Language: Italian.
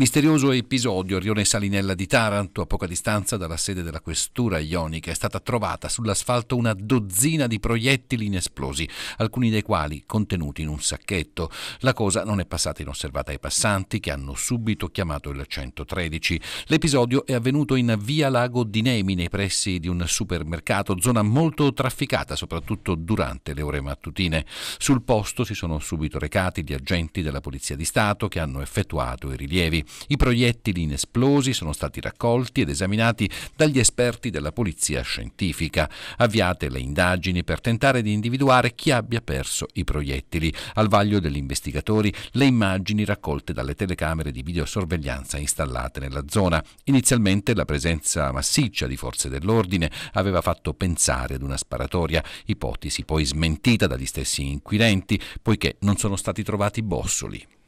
Misterioso episodio, Rione Salinella di Taranto, a poca distanza dalla sede della questura ionica, è stata trovata sull'asfalto una dozzina di proiettili inesplosi, alcuni dei quali contenuti in un sacchetto. La cosa non è passata inosservata ai passanti che hanno subito chiamato il 113. L'episodio è avvenuto in via Lago di Nemi, nei pressi di un supermercato, zona molto trafficata, soprattutto durante le ore mattutine. Sul posto si sono subito recati gli agenti della Polizia di Stato che hanno effettuato i rilievi. I proiettili inesplosi sono stati raccolti ed esaminati dagli esperti della polizia scientifica. Avviate le indagini per tentare di individuare chi abbia perso i proiettili. Al vaglio degli investigatori le immagini raccolte dalle telecamere di videosorveglianza installate nella zona. Inizialmente la presenza massiccia di forze dell'ordine aveva fatto pensare ad una sparatoria, ipotesi poi smentita dagli stessi inquirenti, poiché non sono stati trovati bossoli.